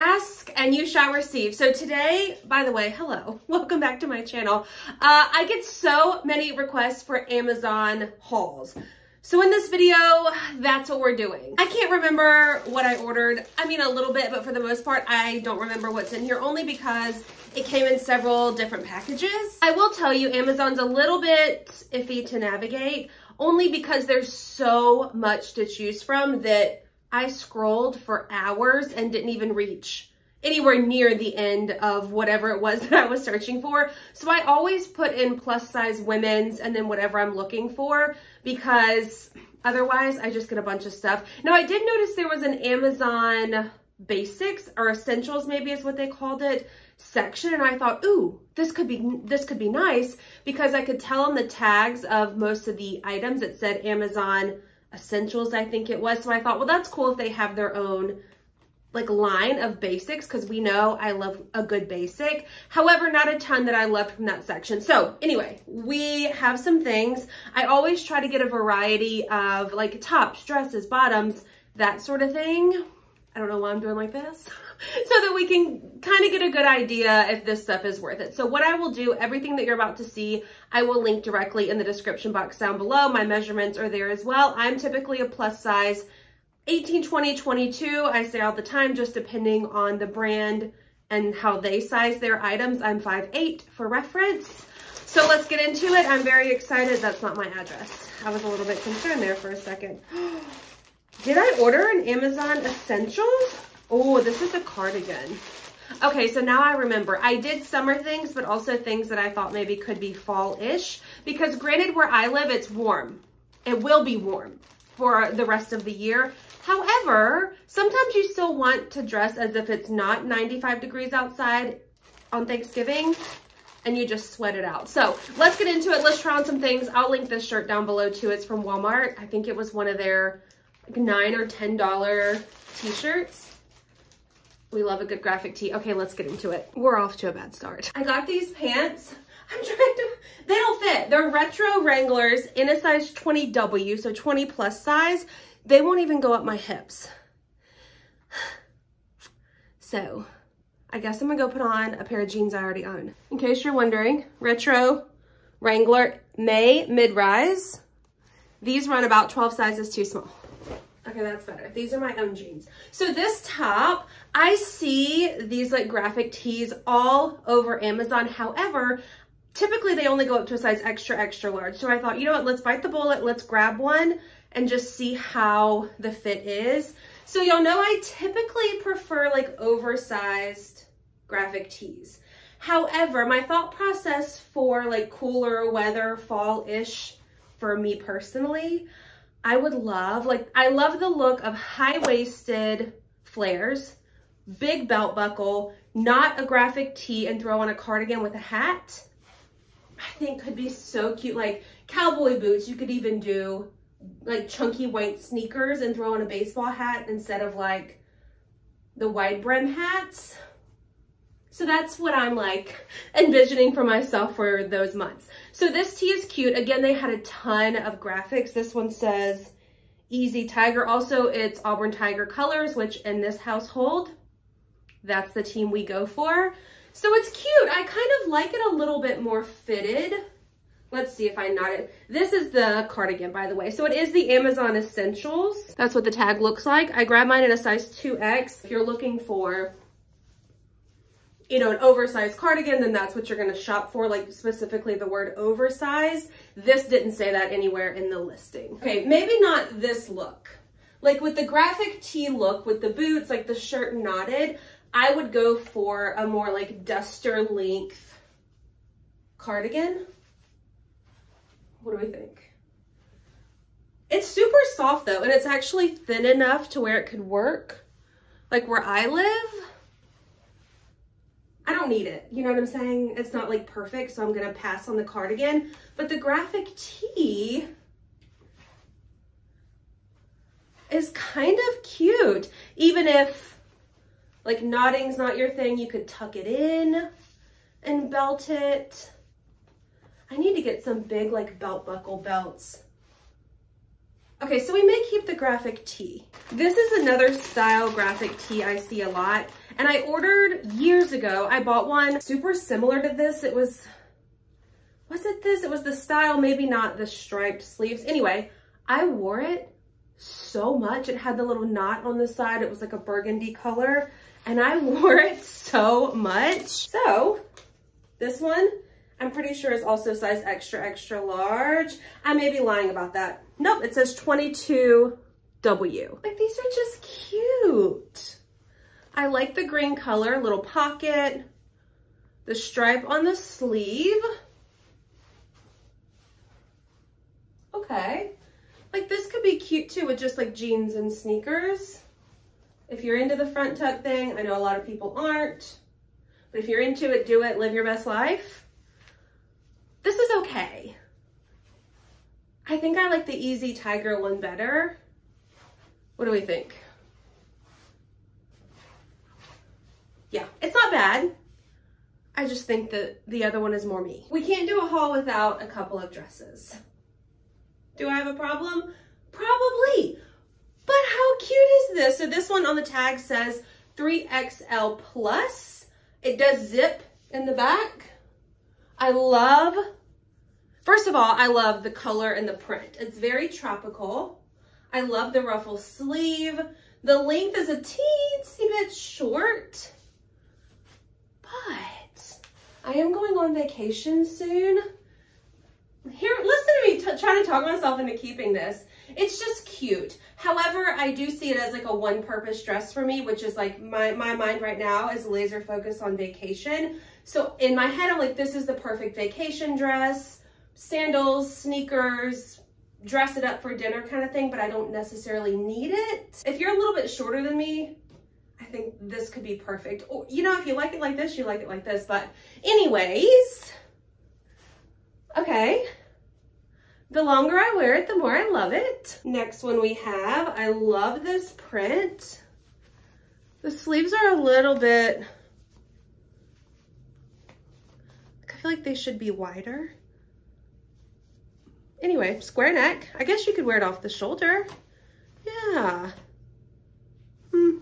ask and you shall receive. So today, by the way, hello, welcome back to my channel. Uh, I get so many requests for Amazon hauls. So in this video, that's what we're doing. I can't remember what I ordered. I mean, a little bit, but for the most part, I don't remember what's in here only because it came in several different packages. I will tell you, Amazon's a little bit iffy to navigate only because there's so much to choose from that I scrolled for hours and didn't even reach anywhere near the end of whatever it was that I was searching for. So I always put in plus size women's and then whatever I'm looking for because otherwise I just get a bunch of stuff. Now I did notice there was an Amazon basics or essentials maybe is what they called it section and I thought, ooh, this could be this could be nice because I could tell on the tags of most of the items it said Amazon essentials, I think it was. So I thought, well, that's cool if they have their own like line of basics because we know I love a good basic. However, not a ton that I loved from that section. So anyway, we have some things. I always try to get a variety of like tops, dresses, bottoms, that sort of thing. I don't know why I'm doing like this. so that we can kind of get a good idea if this stuff is worth it. So what I will do, everything that you're about to see, I will link directly in the description box down below. My measurements are there as well. I'm typically a plus size 18, 20, 22. I say all the time, just depending on the brand and how they size their items. I'm 5'8 for reference. So let's get into it. I'm very excited. That's not my address. I was a little bit concerned there for a second. Did I order an Amazon Essentials? Oh, this is a cardigan. Okay, so now I remember. I did summer things, but also things that I thought maybe could be fall-ish. Because granted, where I live, it's warm. It will be warm for the rest of the year. However, sometimes you still want to dress as if it's not 95 degrees outside on Thanksgiving and you just sweat it out. So let's get into it. Let's try on some things. I'll link this shirt down below too. It's from Walmart. I think it was one of their nine or $10 t-shirts. We love a good graphic tee. Okay, let's get into it. We're off to a bad start. I got these pants. I'm trying to, they don't fit. They're retro Wranglers in a size 20W, so 20 plus size. They won't even go up my hips. So I guess I'm gonna go put on a pair of jeans I already own. In case you're wondering, retro Wrangler Mae mid-rise. These run about 12 sizes too small. Okay, that's better. These are my own jeans. So this top, I see these like graphic tees all over Amazon. However, typically they only go up to a size extra, extra large. So I thought, you know what, let's bite the bullet, let's grab one and just see how the fit is. So y'all know I typically prefer like oversized graphic tees. However, my thought process for like cooler weather, fall-ish for me personally, I would love, like I love the look of high-waisted flares, big belt buckle, not a graphic tee and throw on a cardigan with a hat. I think could be so cute. Like cowboy boots, you could even do like chunky white sneakers and throw on a baseball hat instead of like the wide brim hats. So that's what I'm like envisioning for myself for those months. So this tee is cute. Again, they had a ton of graphics. This one says Easy Tiger. Also, it's Auburn Tiger colors, which in this household, that's the team we go for. So it's cute. I kind of like it a little bit more fitted. Let's see if I knot it. This is the cardigan, by the way. So it is the Amazon Essentials. That's what the tag looks like. I grabbed mine in a size 2X. If you're looking for, you know, an oversized cardigan, then that's what you're gonna shop for, like specifically the word oversized. This didn't say that anywhere in the listing. Okay, maybe not this look. Like with the graphic tee look, with the boots, like the shirt knotted, I would go for a more like duster length cardigan. What do we think? It's super soft though, and it's actually thin enough to where it could work. Like where I live, I don't need it. You know what I'm saying? It's not like perfect, so I'm gonna pass on the cardigan. But the graphic tee is kind of cute. Even if like knotting's not your thing, you could tuck it in and belt it. I need to get some big like belt buckle belts. Okay, so we may keep the graphic tee. This is another style graphic tee I see a lot. And I ordered years ago, I bought one super similar to this. It was, was it this? It was the style, maybe not the striped sleeves. Anyway, I wore it so much. It had the little knot on the side. It was like a burgundy color and I wore it so much. So this one, I'm pretty sure it's also size extra, extra large. I may be lying about that. Nope, it says 22W. Like these are just cute. I like the green color, little pocket, the stripe on the sleeve. Okay. Like this could be cute too with just like jeans and sneakers. If you're into the front tuck thing, I know a lot of people aren't, but if you're into it, do it, live your best life. This is okay. I think I like the Easy Tiger one better. What do we think? yeah, it's not bad. I just think that the other one is more me. We can't do a haul without a couple of dresses. Do I have a problem? Probably. But how cute is this? So this one on the tag says 3XL plus. It does zip in the back. I love, first of all, I love the color and the print. It's very tropical. I love the ruffle sleeve. The length is a teensy bit short but I am going on vacation soon. Here, listen to me trying to talk myself into keeping this. It's just cute. However, I do see it as like a one purpose dress for me, which is like my, my mind right now is laser focused on vacation. So in my head, I'm like, this is the perfect vacation dress, sandals, sneakers, dress it up for dinner kind of thing, but I don't necessarily need it. If you're a little bit shorter than me, I think this could be perfect. Or, you know, if you like it like this, you like it like this. But anyways, okay. The longer I wear it, the more I love it. Next one we have, I love this print. The sleeves are a little bit, I feel like they should be wider. Anyway, square neck. I guess you could wear it off the shoulder. Yeah. Hmm.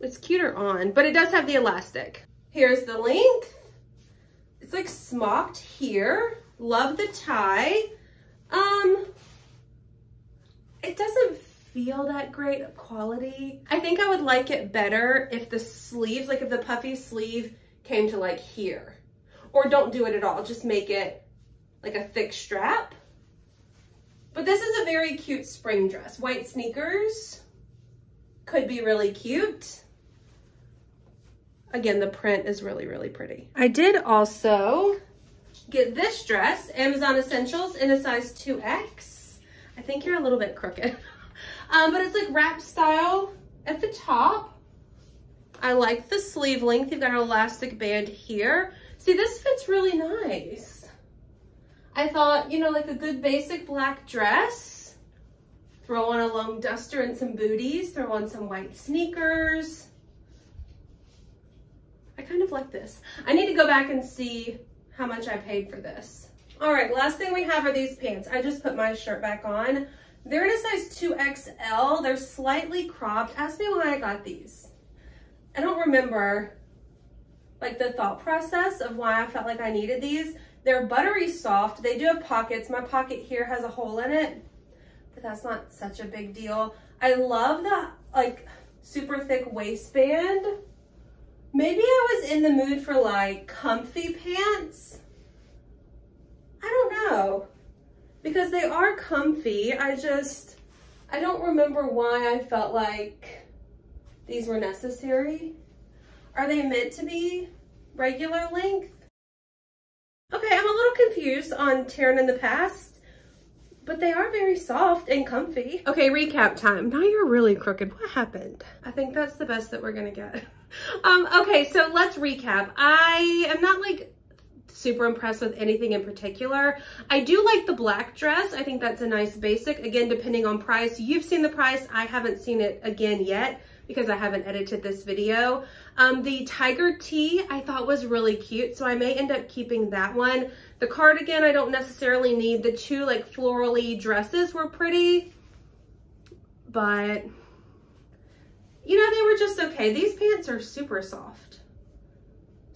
It's cuter on, but it does have the elastic. Here's the length. It's like smocked here. Love the tie. Um, it doesn't feel that great quality. I think I would like it better if the sleeves, like if the puffy sleeve came to like here. Or don't do it at all, just make it like a thick strap. But this is a very cute spring dress. White sneakers could be really cute. Again, the print is really, really pretty. I did also get this dress, Amazon Essentials, in a size 2X. I think you're a little bit crooked. um, but it's like wrap style at the top. I like the sleeve length. You've got an elastic band here. See, this fits really nice. I thought, you know, like a good basic black dress. Throw on a long duster and some booties. Throw on some white sneakers. I kind of like this. I need to go back and see how much I paid for this. All right, last thing we have are these pants. I just put my shirt back on. They're in a size 2XL. They're slightly cropped. Ask me why I got these. I don't remember like the thought process of why I felt like I needed these. They're buttery soft. They do have pockets. My pocket here has a hole in it, but that's not such a big deal. I love the like super thick waistband. Maybe I was in the mood for like comfy pants. I don't know. Because they are comfy. I just, I don't remember why I felt like these were necessary. Are they meant to be regular length? Okay, I'm a little confused on tearing in the past but they are very soft and comfy. Okay, recap time. Now you're really crooked. What happened? I think that's the best that we're gonna get. Um, okay, so let's recap. I am not like super impressed with anything in particular. I do like the black dress. I think that's a nice basic. Again, depending on price. You've seen the price. I haven't seen it again yet. Because I haven't edited this video. Um, the tiger tee I thought was really cute, so I may end up keeping that one. The cardigan I don't necessarily need. The two like florally dresses were pretty, but you know, they were just okay. These pants are super soft.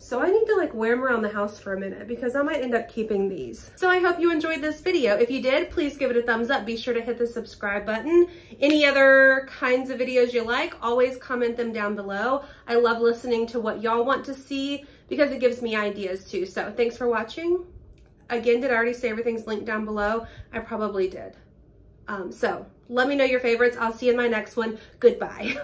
So I need to like wear them around the house for a minute because I might end up keeping these. So I hope you enjoyed this video. If you did, please give it a thumbs up. Be sure to hit the subscribe button. Any other kinds of videos you like, always comment them down below. I love listening to what y'all want to see because it gives me ideas too. So thanks for watching. Again, did I already say everything's linked down below? I probably did. Um, so let me know your favorites. I'll see you in my next one. Goodbye.